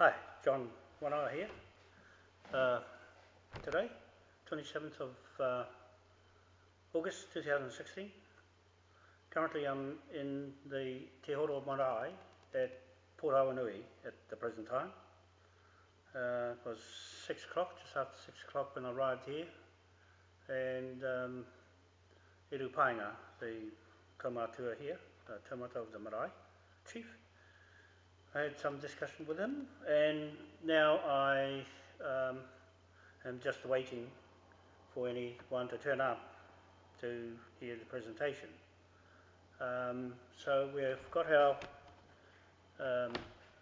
Hi, John Wanoa here. Uh, today, 27th of uh, August 2016. Currently, I'm in the Te Horo Marae at Port Awanui at the present time. Uh, it was 6 o'clock, just after 6 o'clock when I arrived here. And um, Iru Painga, the kaumatua here, the taumata of the marae, chief, I had some discussion with him, and now I um, am just waiting for anyone to turn up to hear the presentation. Um, so we've got our um,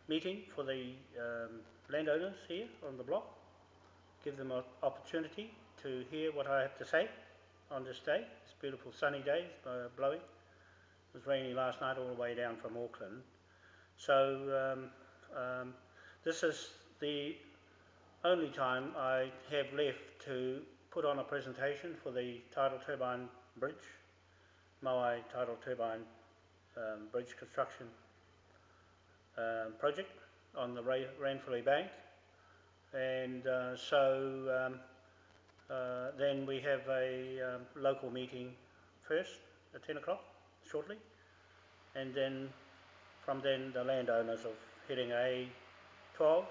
meeting for the um, landowners here on the block, give them an opportunity to hear what I have to say on this day. It's a beautiful sunny day, it's uh, blowing. It was raining last night all the way down from Auckland. So um, um, this is the only time I have left to put on a presentation for the tidal turbine bridge, Moai tidal turbine um, bridge construction um, project on the Ranfurly Bank. And uh, so um, uh, then we have a um, local meeting first at 10 o'clock shortly. And then from then the landowners of Herenga A12,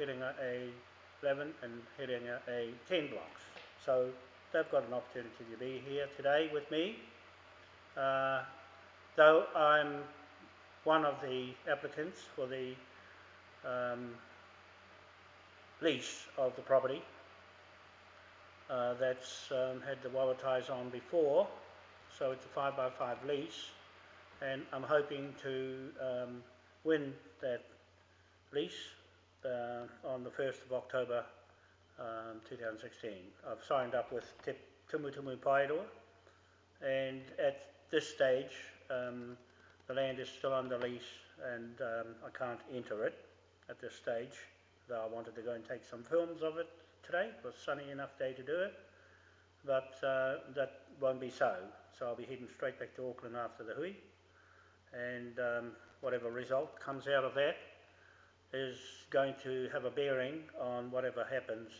Herenga A11 and Herenga A10 blocks. So they've got an opportunity to be here today with me. Uh, though I'm one of the applicants for the um, lease of the property uh, that's um, had the Wawatais on before, so it's a 5 by 5 lease, and I'm hoping to um, win that lease uh, on the 1st of October um, 2016. I've signed up with Te Tumutumu Paeroa, and at this stage, um, the land is still under lease and um, I can't enter it at this stage, though I wanted to go and take some films of it today. It was sunny enough day to do it, but uh, that won't be so. So I'll be heading straight back to Auckland after the hui, and um, whatever result comes out of that is going to have a bearing on whatever happens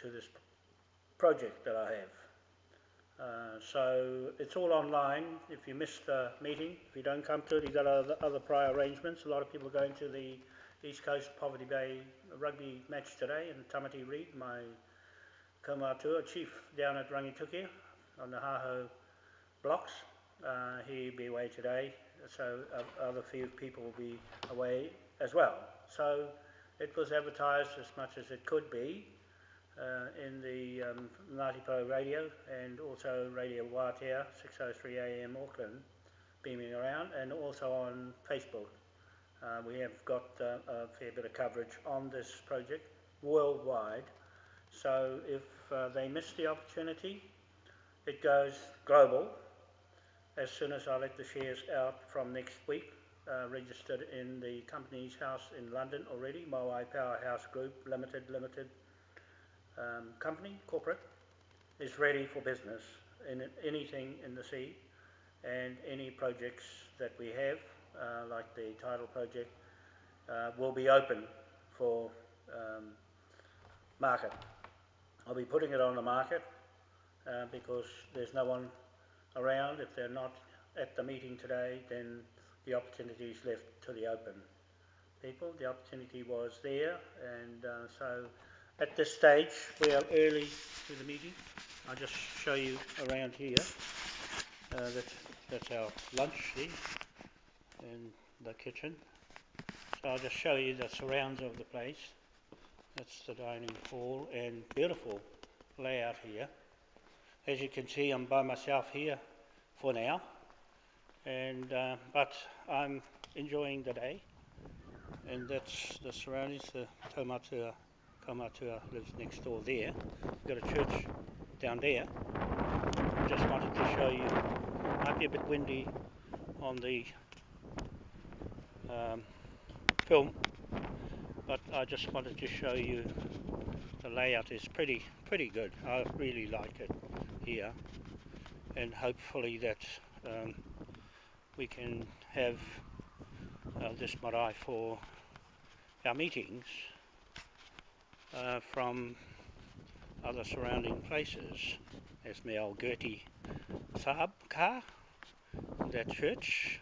to this project that I have. Uh, so it's all online. If you missed the meeting, if you don't come to it, you've got other, other prior arrangements. A lot of people are going to the East Coast Poverty Bay rugby match today, and Tamati Reid, my kaumatua chief down at Rangitukia on the Haho blocks, uh, he'll be away today, so other few people will be away as well. So it was advertised as much as it could be uh, in the um, Ngāti Porou radio and also Radio Wātea 603 AM Auckland beaming around and also on Facebook. Uh, we have got uh, a fair bit of coverage on this project worldwide. So if uh, they miss the opportunity, it goes global as soon as I let the shares out from next week. Uh, registered in the company's house in London already, Moai Powerhouse Group Limited, Limited um, company, corporate, is ready for business in anything in the sea and any projects that we have, uh, like the tidal project, uh, will be open for um, market. I'll be putting it on the market uh, because there's no one around. If they're not at the meeting today, then the opportunity is left to the open people. The opportunity was there, and uh, so at this stage, we are early to the meeting. I'll just show you around here. Uh, that's, that's our lunch there and the kitchen. So I'll just show you the surrounds of the place. That's the dining hall and beautiful layout here. As you can see, I'm by myself here for now, and uh, but I'm enjoying the day. And that's the surroundings, the Taumatua Kaumatua lives next door there. We've got a church down there. Just wanted to show you, might be a bit windy on the um, film, but I just wanted to show you the layout is pretty pretty good. I really like it and hopefully that um, we can have uh, this marae for our meetings uh, from other surrounding places. as my old Gertie Saab car, that church.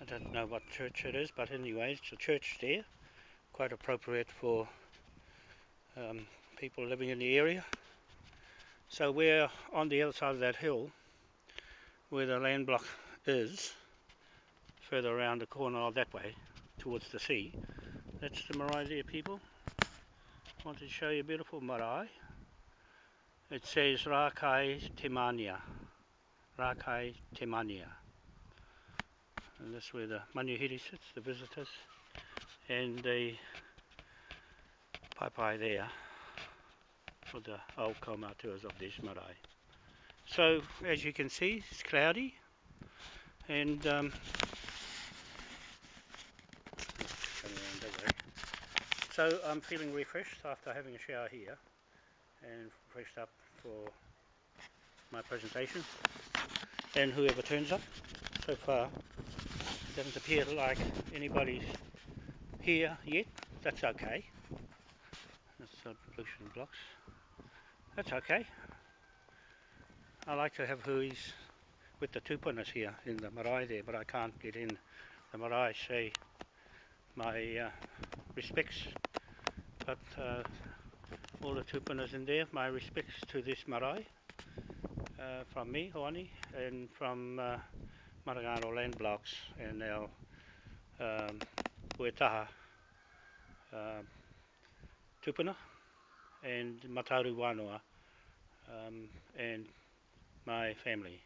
I don't know what church it is, but anyway, it's a church there, quite appropriate for um, people living in the area. So we're on the other side of that hill, where the land block is, further around the corner that way, towards the sea. That's the marae there, people. Want to show you a beautiful marae. It says Rakai Temania. Rakai Temania. And that's where the Manuhiri sits, the visitors, and the pai there for the old kaumātuas of this marae. So, as you can see, it's cloudy, and um, so I'm feeling refreshed after having a shower here and freshed up for my presentation. And whoever turns up so far doesn't appear like anybody's here yet. That's okay. That's the pollution blocks that's okay. I like to have huis with the tupunas here in the marae there but I can't get in the marae. Say my uh, respects but uh, all the tupunas in there. My respects to this marae uh, from me, Hoani, and from uh, Marangaro land blocks and our um, Uetaha uh, tupuna and Mataru Wanoa. Um, and my family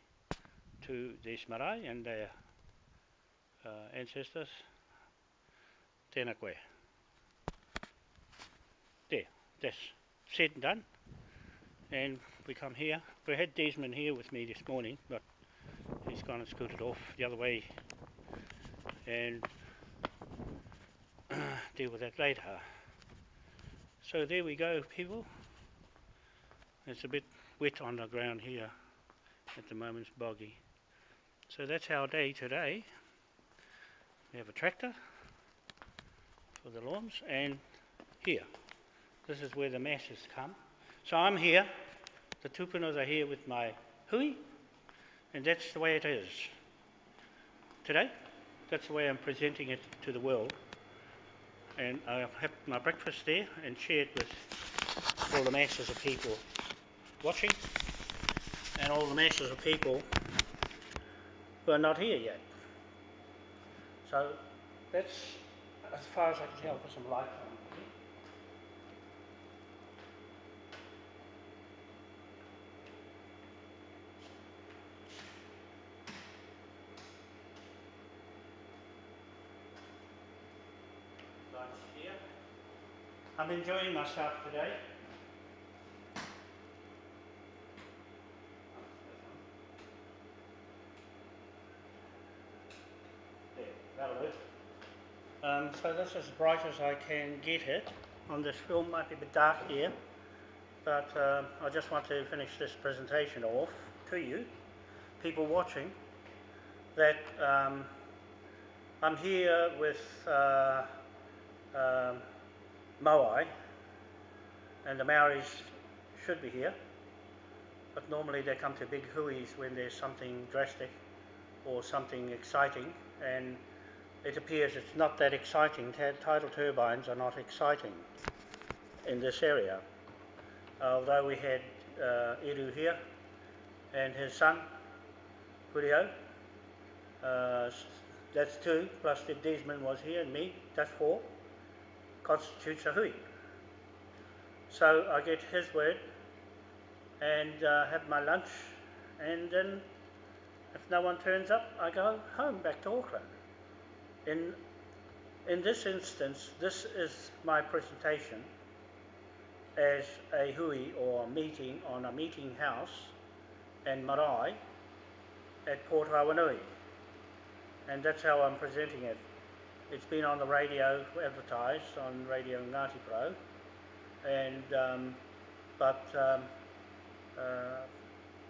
to this marae and their uh, ancestors. Tēnā koe. There, that's said and done. And we come here. We had Desmond here with me this morning, but he's gone and scooted off the other way and deal with that later. So there we go, people. It's a bit wet on the ground here at the moment, it's boggy. So that's our day today. We have a tractor for the lawns and here. This is where the masses come. So I'm here, the tupunas are here with my hui, and that's the way it is. Today, that's the way I'm presenting it to the world. And I have my breakfast there and share it with all the masses of people watching and all the masses of people who are not here yet. So that's as far as I can tell for some light on. I'm enjoying myself today. There, that'll do. Um, so this is as bright as I can get it. On this film might be a bit dark here, but uh, I just want to finish this presentation off to you, people watching, that um, I'm here with uh, um, Moai, and the Maoris should be here, but normally they come to big huis when there's something drastic or something exciting, and it appears it's not that exciting. Tidal turbines are not exciting in this area. Although we had uh, Iru here and his son, Hurio, uh, that's two, plus the Desmond was here and me, that's four constitutes a hui. So I get his word and uh, have my lunch and then if no one turns up I go home back to Auckland. In, in this instance this is my presentation as a hui or a meeting on a meeting house and marae at Port Awanui and that's how I'm presenting it. It's been on the radio advertised on Radio Ngāti Porou, and um, but um, uh,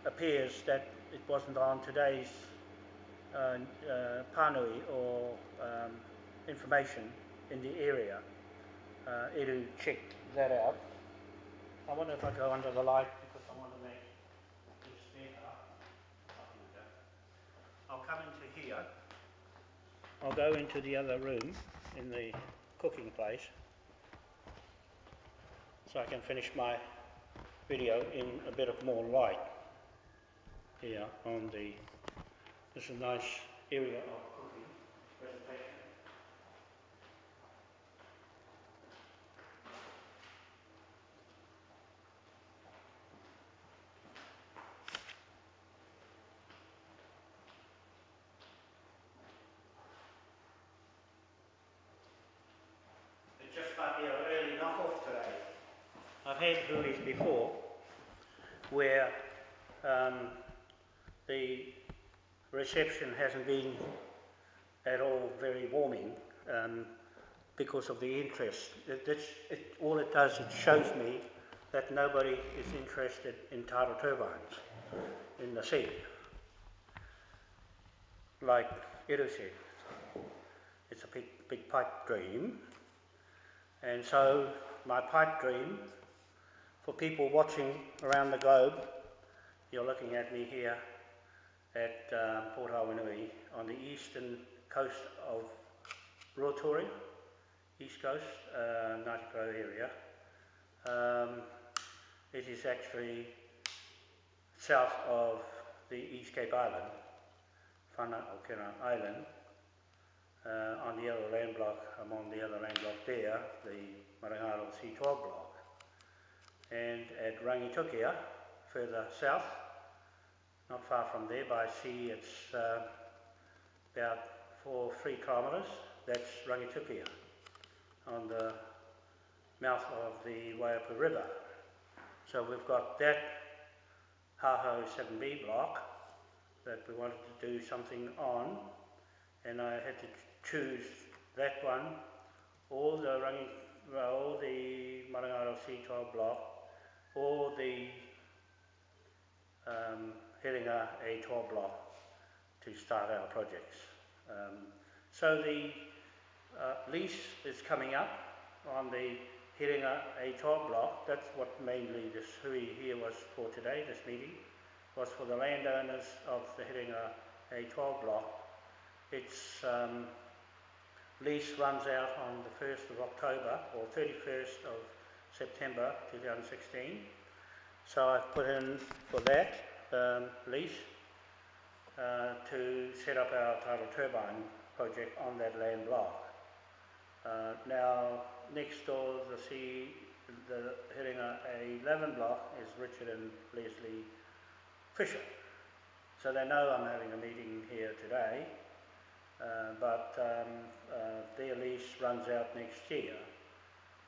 appears that it wasn't on today's panui or um, information in the area. uh, Edu checked that out. I wonder if I go under the light because I want to make this better. I'll come into here. I'll go into the other room in the cooking place so I can finish my video in a bit of more light here on the is a nice area of cooking presentation. It just might be an early knock-off today. I've had huis before where um, the reception hasn't been at all very warming um, because of the interest. It, it- all it does, it shows me that nobody is interested in tidal turbines in the sea. Like Edu said, it's a big, big pipe dream. And so my pipe dream for people watching around the globe, you're looking at me here at uh, Port Awanui on the eastern coast of Rotorua, east coast, uh, Ngāti area. Um, it is actually south of the East Cape Island, Whangaokeno Island. Uh, on the other land block, I'm the other land block there, the Marangaro C12 block. And at Rangitukia, further south, not far from there by sea, it's uh, about four, three kilometres, that's Rangitukia, on the mouth of the Waiapu River. So we've got that Haho 7B block that we wanted to do something on, and I had to choose that one, or the Rangi, or the Marangaro C12 block, or the um, Herenga A12 block to start our projects. Um, so the uh, lease is coming up on the Herenga A12 block. That's what mainly this hui here was for today, this meeting, was for the landowners of the Herenga A12 block. Its um, lease runs out on the 1st of October or 31st of September 2016. So I've put in for that um, lease uh, to set up our tidal turbine project on that land block. Uh, now, next door, the sea, the Herenga A11 block is Richard and Leslie Fisher. So they know I'm having a meeting here today, uh, but um, uh, their lease runs out next year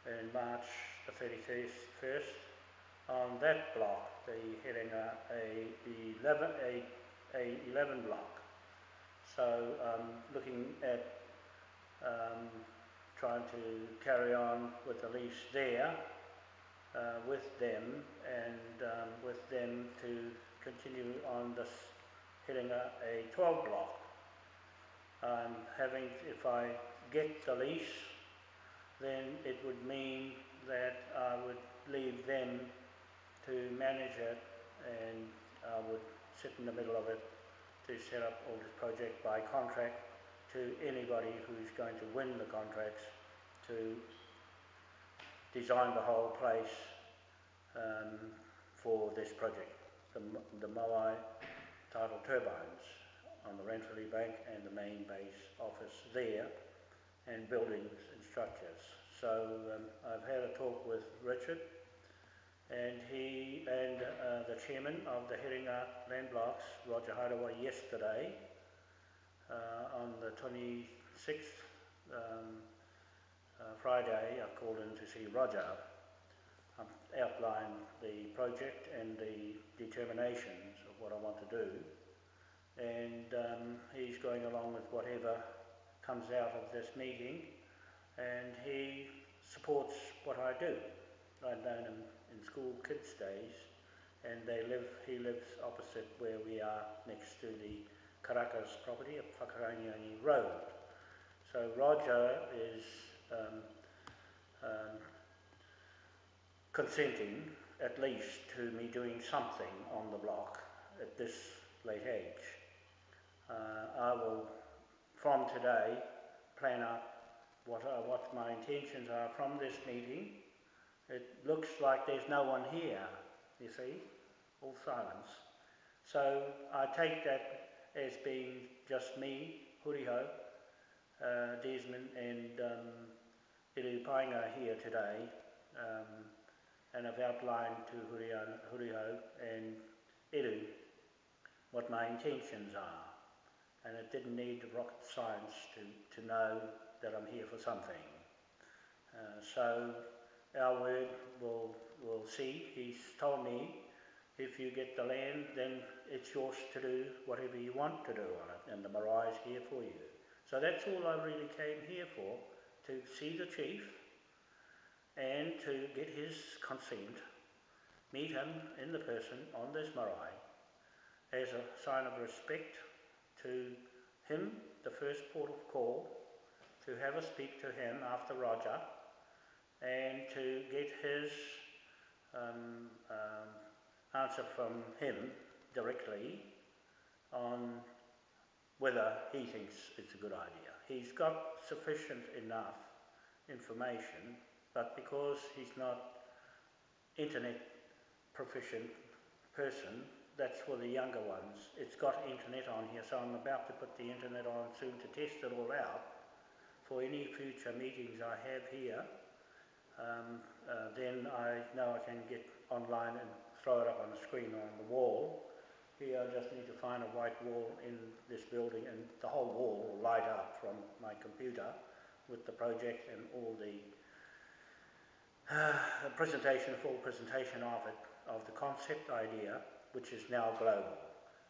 in March the 31st on that block, the Herenga A11, A, A11 block. So um, looking at um, trying to carry on with the lease there uh, with them and um, with them to continue on this Herenga A12 block. Um, having, if I get the lease, then it would mean that I would leave them to manage it and I would sit in the middle of it to set up all this project by contract to anybody who's going to win the contracts to design the whole place um, for this project, the, the Moai tidal turbines on the Ranfurly Bank and the main base office there and buildings and structures. So um, I've had a talk with Richard and he and uh, the chairman of the Herenga Land Blocks, Roger Harawa, yesterday uh, on the 26th um, uh, Friday, I called in to see Roger, um, outline the project and the determinations of what I want to do. And um, he's going along with whatever comes out of this meeting, and he supports what I do. I've known him school kids days, and they live. He lives opposite where we are, next to the Caracas property at Whakarangiangi Road. So Roger is um, um, consenting at least to me doing something on the block at this late age. Uh, I will, from today, plan out what, are, what my intentions are from this meeting. It looks like there's no one here, you see, all silence. So I take that as being just me, Huriho, uh, Desmond and um, Irupainga here today. Um, and I've outlined to Huriho and Iru what my intentions are. And it didn't need rocket science to, to know that I'm here for something. Uh, so our word will, will see. He's told me if you get the land, then it's yours to do whatever you want to do on it, and the marae is here for you. So that's all I really came here for, to see the chief and to get his consent, meet him in the person on this marae as a sign of respect to him, the first port of call, to have a speak to him after Roger and to get his um, um, answer from him directly on whether he thinks it's a good idea. He's got sufficient enough information, but because he's not internet proficient person, that's for the younger ones. It's got internet on here, so I'm about to put the internet on soon to test it all out for any future meetings I have here. Um, uh, then I know I can get online and throw it up on the screen or on the wall. Here I just need to find a white wall in this building and the whole wall will light up from my computer with the project and all the uh, presentation, full presentation of it, of the concept idea, which is now global.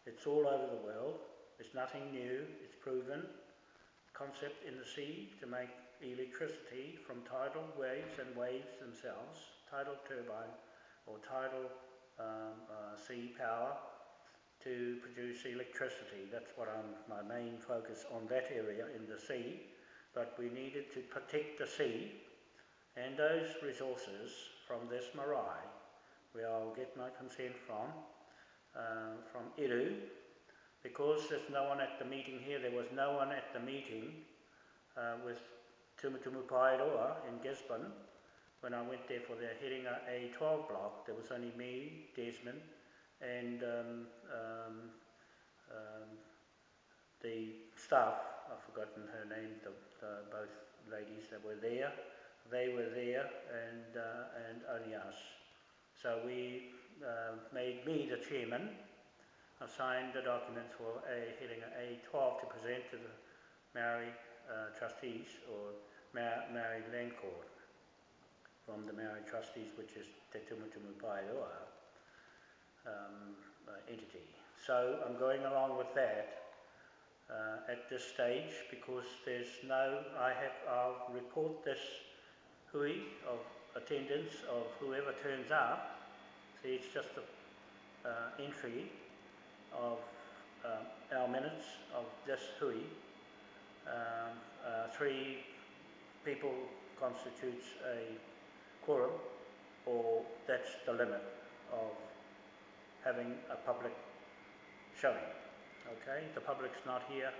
It's all over the world. It's nothing new. It's proven. Concept in the sea to make electricity from tidal waves and waves themselves, tidal turbine or tidal um, uh, sea power to produce electricity. That's what I'm, my main focus on that area in the sea. But we needed to protect the sea and those resources from this marae, where I'll get my consent from, uh, from Iru, because there's no one at the meeting here, there was no one at the meeting uh, with Tumutumu Paeroa in Gisborne, when I went there for the Heringa A12 block, there was only me, Desmond, and um, um, um, the staff, I've forgotten her name, the, the, both ladies that were there, they were there and, uh, and only us. So we uh, made me the chairman. I signed the documents for a Heringa A12 to present to the Maori uh, trustees or Maori Land Court from the Maori trustees, which is Te Tumutumu Paeroa um, uh, entity. So I'm going along with that uh, at this stage because there's no, I have, I'll report this hui of attendance of whoever turns up. See, it's just the uh, entry of um, our minutes of this hui. Um, uh, three people constitutes a quorum, or that's the limit of having a public showing. Okay, the public's not here,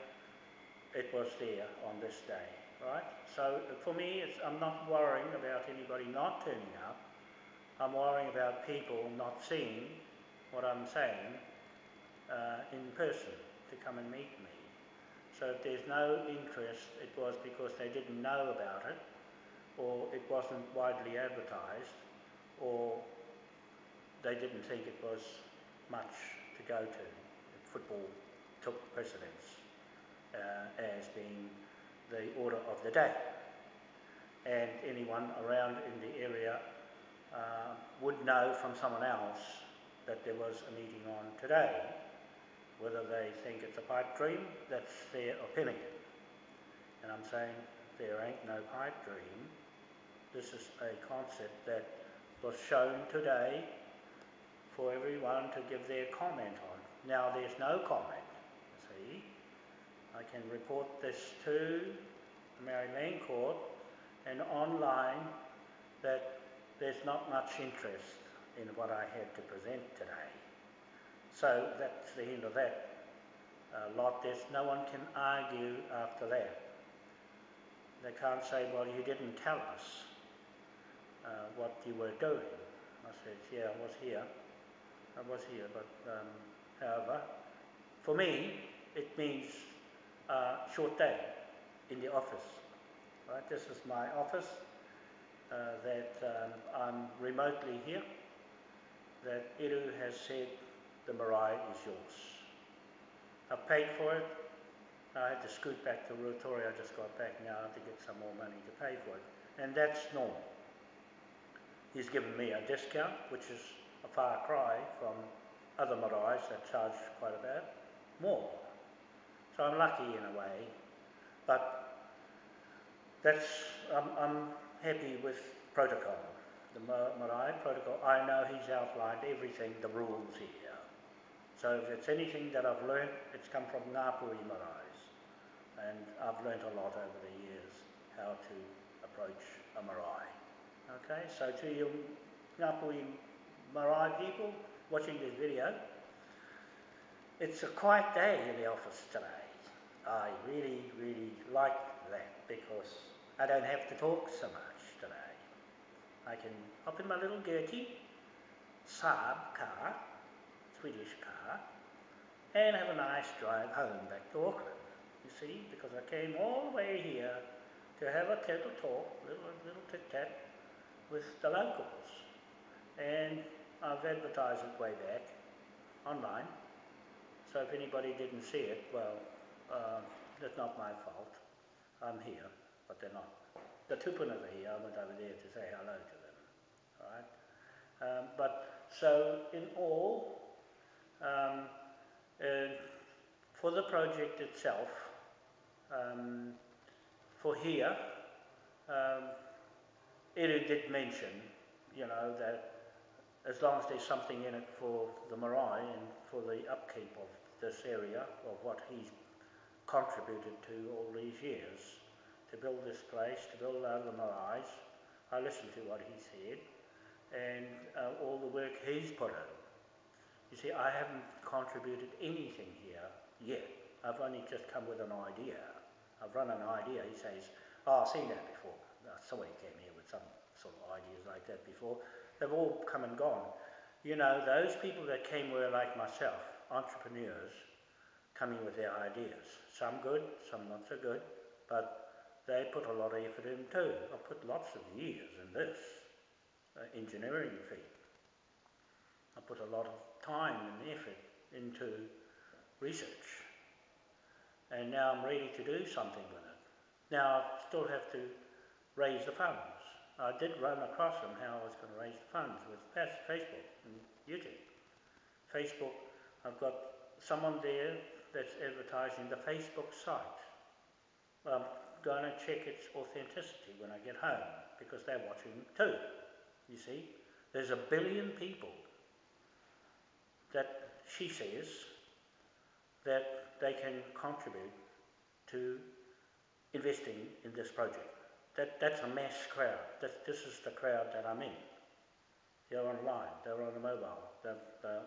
it was there on this day, right? So for me, I'm not worrying about anybody not turning up, I'm worrying about people not seeing what I'm saying uh, in person to come and meet me. So if there's no interest, it was because they didn't know about it, or it wasn't widely advertised, or they didn't think it was much to go to. Football took precedence uh, as being the order of the day. And anyone around in the area uh, would know from someone else that there was a meeting on today. Whether they think it's a pipe dream, that's their opinion. And I'm saying there ain't no pipe dream this is a concept that was shown today for everyone to give their comment on. Now there's no comment, see. I can report this to the Maori Land Court and online that there's not much interest in what I had to present today. So that's the end of that uh, lot. There's no one can argue after that. They can't say, well, you didn't tell us uh, what you were doing. I said, yeah, I was here. I was here, but um, however, for me, it means a short day in the office. Right? This is my office uh, that um, I'm remotely here, that Iru has said the marae is yours. I paid for it. I had to scoot back to Ruatoria. I just got back now to get some more money to pay for it. And that's normal. He's given me a discount, which is a far cry from other maraes that charge quite a bit more. So I'm lucky in a way, but that's, I'm, I'm happy with protocol. The marae protocol, I know he's outlined everything, the rules here. So if it's anything that I've learned, it's come from Ngāpuhi maraes. And I've learned a lot over the years how to approach a marae. Okay, so to you Ngāpuhi marae people watching this video, it's a quiet day in the office today. I really, really like that because I don't have to talk so much today. I can hop in my little Gertie Saab car, Swedish car, and have a nice drive home back to Auckland. You see, because I came all the way here to have a little talk, little, little tit-tat with the locals. And I've advertised it way back online. So if anybody didn't see it, well, uh, that's not my fault. I'm here, but they're not. The tupunas are here. I went over there to say hello to them. All right. Um, but so in all, um, uh, for the project itself, um, for here, um, did mention, you know, that as long as there's something in it for the marae and for the upkeep of this area, of what he's contributed to all these years to build this place, to build other maraes. I listened to what he said and uh, all the work he's put in. You see, I haven't contributed anything here yet. I've only just come with an idea. I've run an idea. He says, oh, I've seen that before. Uh, somebody came here with some sort of ideas like that before. They've all come and gone. You know, those people that came were like myself, entrepreneurs, coming with their ideas. Some good, some not so good, but they put a lot of effort in too. I put lots of years in this uh, engineering feat. I put a lot of time and effort into research. And now I'm ready to do something with it. Now I still have to raise the funds. I did run across them how I was going to raise the funds with Facebook and YouTube. Facebook, I've got someone there that's advertising the Facebook site. I'm going to check its authenticity when I get home because they're watching too. You see, there's a billion people that she says that they can contribute to investing in this project. That, that's a mass crowd. That, this is the crowd that I'm in. They're online, they're on the mobile, they're, they're,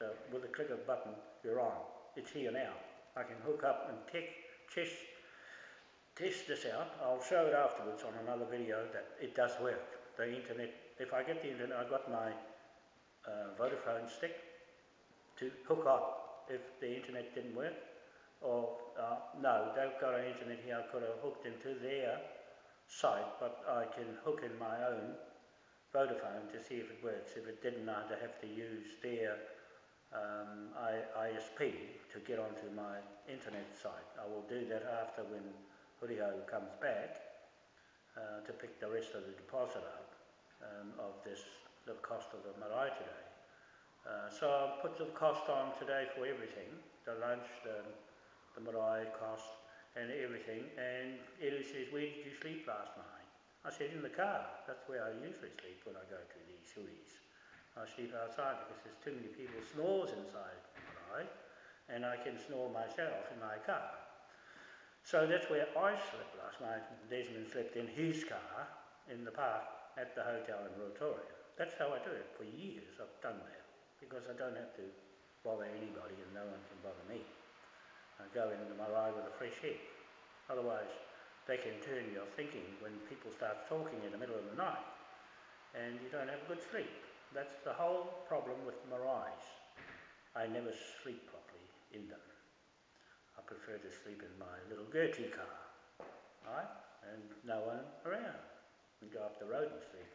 they're, with a click of a button, you're on it's here now. I can hook up and test, test this out. I'll show it afterwards on another video that it does work. The internet, if I get the internet, I've got my uh, Vodafone stick to hook up if the internet didn't work. Or, uh, no, they've got an internet here I could have hooked into their site, but I can hook in my own Vodafone to see if it works. If it didn't, I'd have to use their um, ISP to get onto my internet site. I will do that after when Huriho comes back uh, to pick the rest of the deposit up um, of this, the cost of the marae today. Uh, so I'll put the cost on today for everything, the lunch, the, the marae cost and everything. And Eddie says, where did you sleep last night? I said, in the car. That's where I usually sleep when I go to these huis. I sleep outside because there's too many people snores inside right? And I can snore myself in my car. So that's where I slept last night. Desmond slept in his car in the park at the hotel in Rotorua. That's how I do it. For years I've done that because I don't have to bother anybody and no one can bother me. I go into my ride with a fresh head. Otherwise, they can turn your thinking when people start talking in the middle of the night and you don't have a good sleep. That's the whole problem with maraes. I never sleep properly in them. I prefer to sleep in my little Gertie car, right? And no one around. And go up the road and sleep.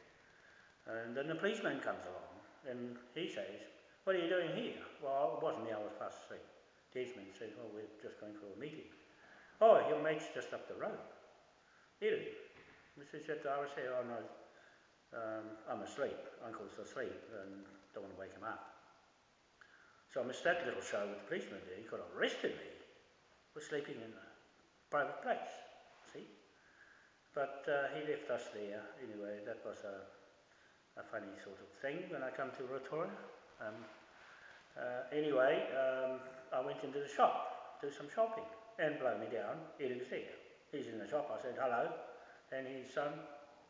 And then the policeman comes along and he says, what are you doing here? Well, it wasn't I was fast asleep. Desmond said, well, we're just going for a meeting. Oh, your mate's just up the road. Really? Mr. I say, oh no, um, I'm asleep. Uncle's asleep and don't want to wake him up. So I missed that little show with the policeman there. He could have arrested me for sleeping in a private place. See? But uh, he left us there. Anyway, that was a, a funny sort of thing when I come to Rotorua. Um, uh, anyway, um, I went into the shop, do some shopping, and blow me down, He was there. He's in the shop, I said hello, and his son,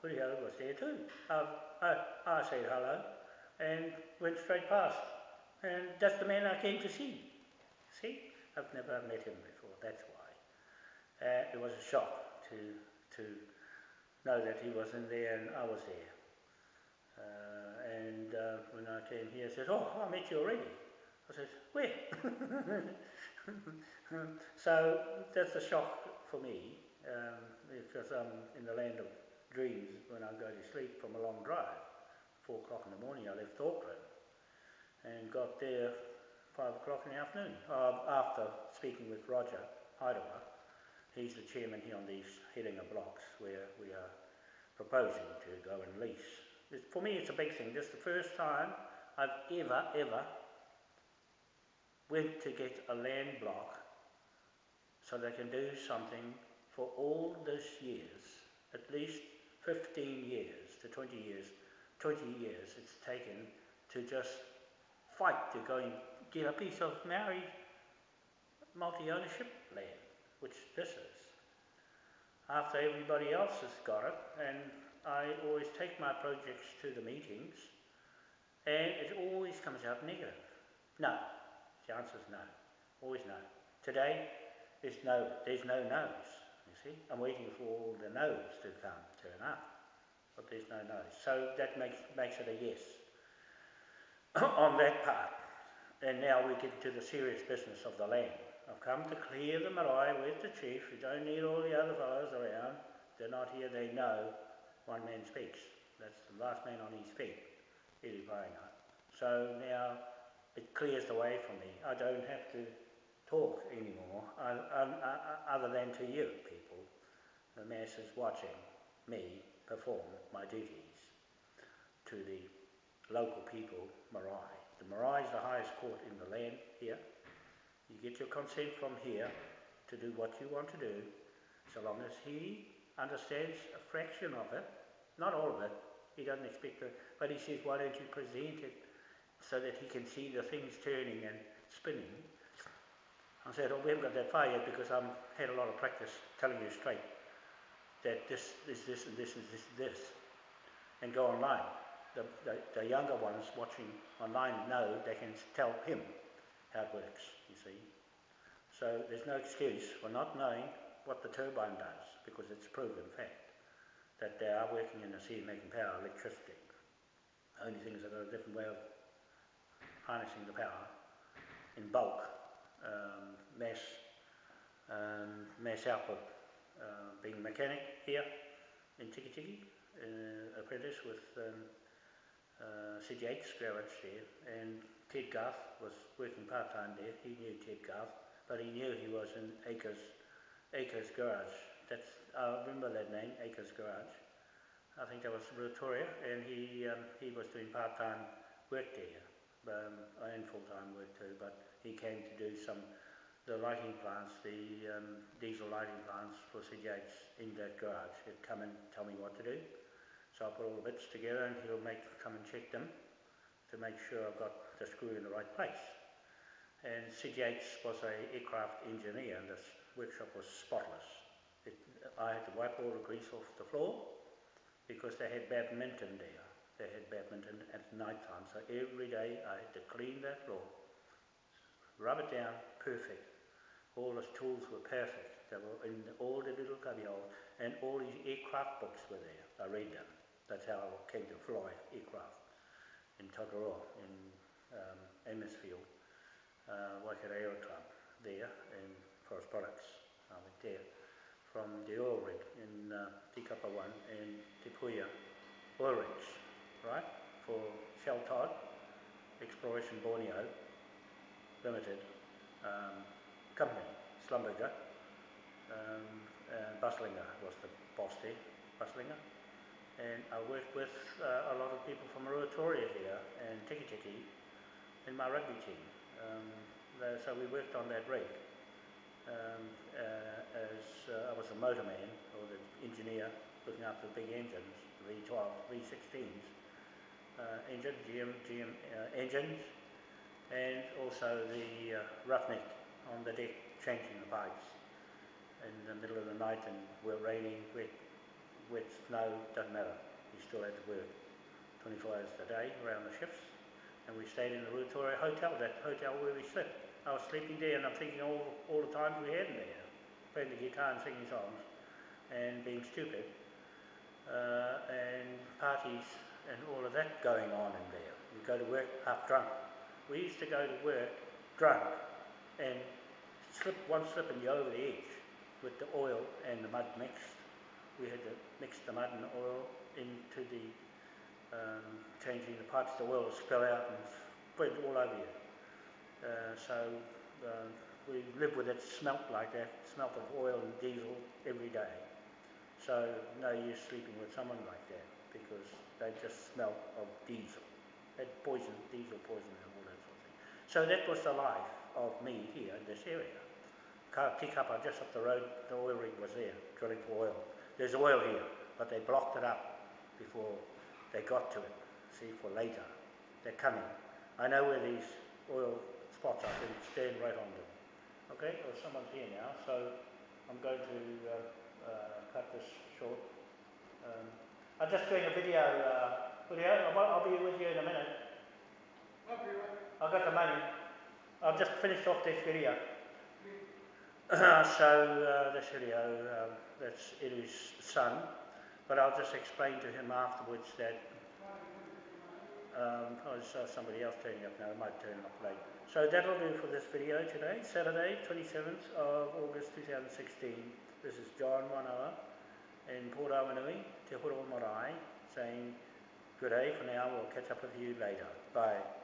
William, was there too. Um, I, I said hello, and went straight past. And that's the man I came to see. See? I've never met him before, that's why. Uh, it was a shock to, to know that he was in there and I was there. Uh, and uh, when I came here, he said, oh, I met you already. I said, where? so that's a shock for me um, because I'm in the land of dreams when I go to sleep from a long drive. Four o'clock in the morning I left Auckland and got there five o'clock in the afternoon uh, after speaking with Roger Hidewa. He's the chairman here on these Herenga blocks where we are proposing to go and lease. It's, for me it's a big thing. This is the first time I've ever, ever went to get a land block so they can do something for all these years, at least 15 years to 20 years, 20 years it's taken to just fight to go and get a piece of Maori multi-ownership land, which this is. After everybody else has got it, and I always take my projects to the meetings, and it always comes out negative. No, the answer is no. Always no. Today, there's no, there's no no's. You see, I'm waiting for all the no's to come, turn up, but there's no no's. So that makes makes it a yes on that part. And now we get to the serious business of the land. I've come to clear the marae. with the chief? We don't need all the other fellows around. They're not here. They know one man speaks. That's the last man on his feet. Iri Painga. So now it clears the way for me. I don't have to talk anymore, other than to you people, the masses watching me perform my duties to the local people, marae. The marae is the highest court in the land here. You get your consent from here to do what you want to do, so long as he understands a fraction of it, not all of it, he doesn't expect it, but he says, why don't you present it so that he can see the things turning and spinning. I said, oh, we haven't got that far yet because I've had a lot of practice telling you straight that this is this and this and this and this. And go online. The, the, the younger ones watching online know they can tell him how it works, you see. So there's no excuse for not knowing what the turbine does because it's proven fact that they are working in the sea making power electricity. Only thing is they've got a different way of harnessing the power in bulk, um, mass, um, mass output. Uh, being a mechanic here in Tiki Tiki, uh, apprentice with um, uh, Yates garage there, and Ted Garth was working part-time there. He knew Ted Garth, but he knew he was in Acres, Acres Garage. That's, I remember that name, Acres Garage. I think that was Rotorua, and he, um, he was doing part-time work there um, and full-time work too, but he came to do some the lighting plants, the um, diesel lighting plants for Yates in that garage. He'd come and tell me what to do. So I put all the bits together and he'll make come and check them to make sure I've got the screw in the right place. And Yates was a aircraft engineer and this workshop was spotless. It, I had to wipe all the grease off the floor because they had badminton there. They had badminton at night time, so every day I had to clean that floor, rub it down, perfect. All the tools were perfect. They were in all the little cubbyholes, and all these aircraft books were there. I read them. That's how I came to fly aircraft in Tokoroa, in um, Amisfield, uh, Waikato Aero Club there, in Forest Products. I went there from the oil rig in uh, Tikapa 1 and Te Puia oil rigs, right, for Shell Todd, Exploration Borneo Limited um, company, Schlumberger, um, and Buslinger was the boss there, Buslinger. And I worked with uh, a lot of people from Ruatoria here and Tikitiki in my rugby team. Um, so we worked on that rig um, uh, as uh, I was a motorman or the engineer looking after the big engines, V12, V16s, uh, engine, GM, GM uh, engines, and also the uh, roughneck on the deck changing the pipes in the middle of the night and we're raining, wet, wet snow, doesn't matter. You still had to work 24 hours a day around the shifts and we stayed in the Ruatoria Hotel, that hotel where we slept. I was sleeping there and I'm thinking all, all the times we had in there, playing the guitar and singing songs and being stupid uh, and parties and all of that going on in there. You go to work half drunk. We used to go to work drunk and slip one slip and you over the edge with the oil and the mud mixed. We had to mix the mud and the oil into the um, changing the pipes, the oil will spill out and spread all over you. Uh, so uh, we live with it smelt like that, smelt of oil and diesel every day. So no use sleeping with someone like that because they just smell of diesel. Had poison, diesel poison and all that sort of thing. So that was the life of me here in this area. Tikapa, just up the road, the oil rig was there, drilling for oil. There's oil here, but they blocked it up before they got to it. See, for later. They're coming. I know where these oil spots are, can stand right on them. Okay, well someone's here now, so I'm going to uh, uh, cut this short. Um, I'm just doing a video, uh, video. I'll, I'll be with you in a minute. I've got the money. I've just finished off this video. so uh, this video, um, that's Edu's son, but I'll just explain to him afterwards that um, oh, there's uh, somebody else turning up now, I might turn up late. So that'll do for this video today, Saturday, 27th of August 2016. This is John Wanoa in Port Awanui, Te Horo Marae, saying good day for now, we'll catch up with you later. Bye.